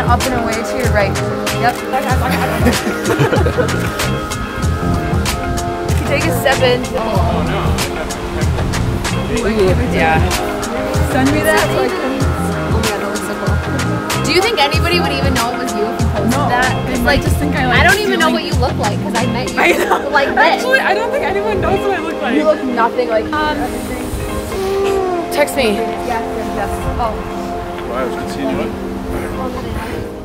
up and away to your right. Yep. you take a step in. Yeah. Send me that so I can. Oh my god, that looks so cool. Do you think anybody would even know it was you if you posted No, that? they might like, just think I, like, I don't even know stealing- what you look like because I met you I know. like this. Actually, I don't think anyone knows what I look like. you look nothing like. Um. Text me. Yes. Yes. Yes. Oh. Wow, it's good seeing you. 어, 그래요?